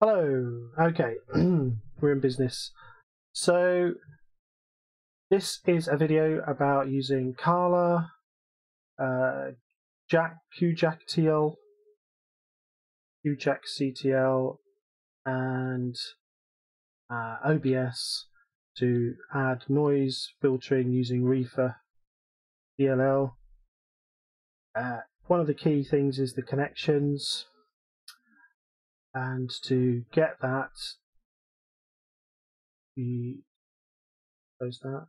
Hello. Okay, we're in business. So this is a video about using Carla, uh, Jack, QJack TL, QJack CTL, and uh, OBS to add noise filtering using ReaFIR DLL. Uh, one of the key things is the connections and to get that we close that.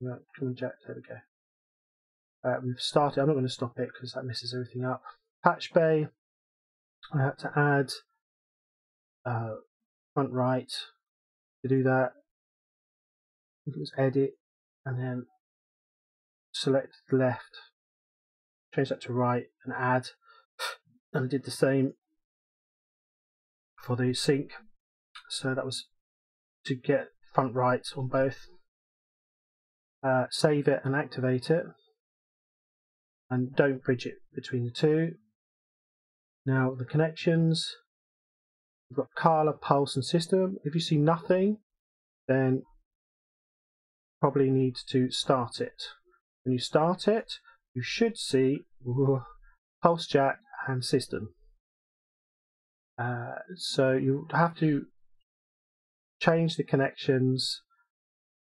Right, inject there we go. Uh, we've started I'm not going to stop it because that messes everything up. Patch bay I had to add uh, front right to do that. It was edit and then select left change that to right and add. And I did the same for the sink so that was to get front right on both. Uh, save it and activate it. And don't bridge it between the two. Now the connections. We've got Carla, Pulse and System. If you see nothing then probably need to start it. When you start it you should see Pulse Jack and System uh, so you have to change the connections.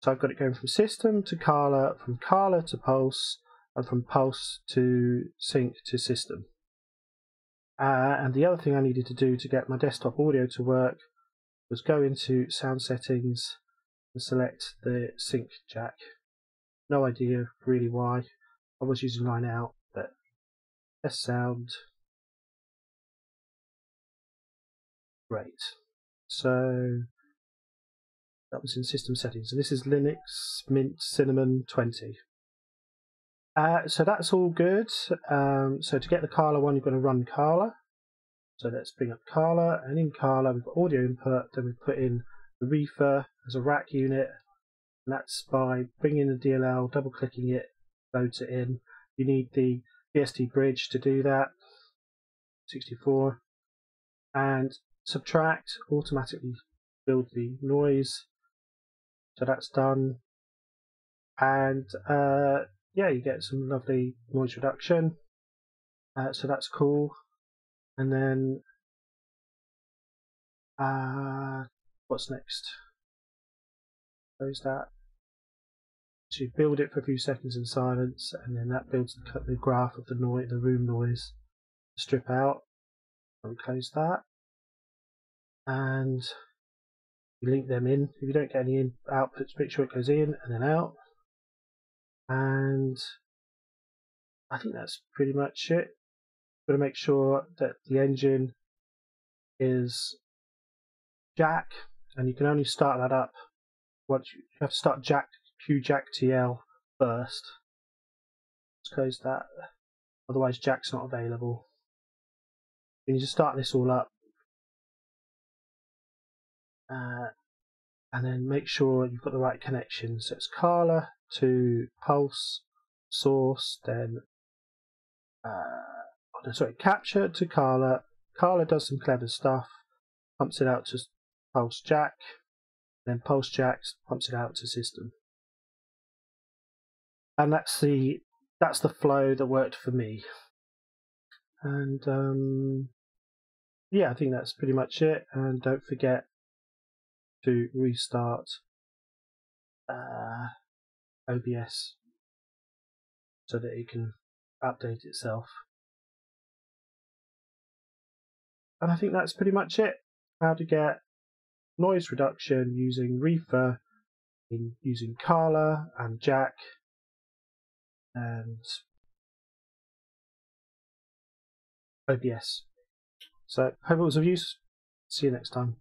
So I've got it going from system to Carla, from Carla to Pulse, and from Pulse to sink to system. Uh, and the other thing I needed to do to get my desktop audio to work was go into sound settings and select the sink jack. No idea really why. I was using line out, but best sound Great. So that was in system settings. So this is Linux Mint Cinnamon 20. Uh, so that's all good. Um, so to get the Carla one, you're going to run Carla. So let's bring up Carla, and in Carla we've got audio input. Then we put in the ReaFIR as a rack unit, and that's by bringing the DLL, double clicking it, loads it in. You need the VST bridge to do that. 64, and subtract automatically build the noise. So that's done. And uh, yeah you get some lovely noise reduction. Uh, so that's cool. And then uh, what's next? Close that. So you build it for a few seconds in silence and then that builds the, graph of the noise the room noise. Strip out and close that and you link them in. If you don't get any in outputs, make sure it goes in and then out. And I think that's pretty much it. Got to make sure that the engine is jack, and you can only start that up once you, you have to start jack Q jack TL first. Let's close that. Otherwise, jack's not available. You need to start this all up uh, and then make sure you've got the right connection. So it's Carla to Pulse source, then uh, oh, sorry, capture to Carla. Carla does some clever stuff, pumps it out to Pulse Jack, then Pulse Jack pumps it out to system. And that's the that's the flow that worked for me. And um, yeah, I think that's pretty much it. And don't forget to restart uh, OBS so that it can update itself. And I think that's pretty much it. How to get noise reduction using ReaFIR, in using Carla and Jack, and OBS. So hope it was of use. See you next time.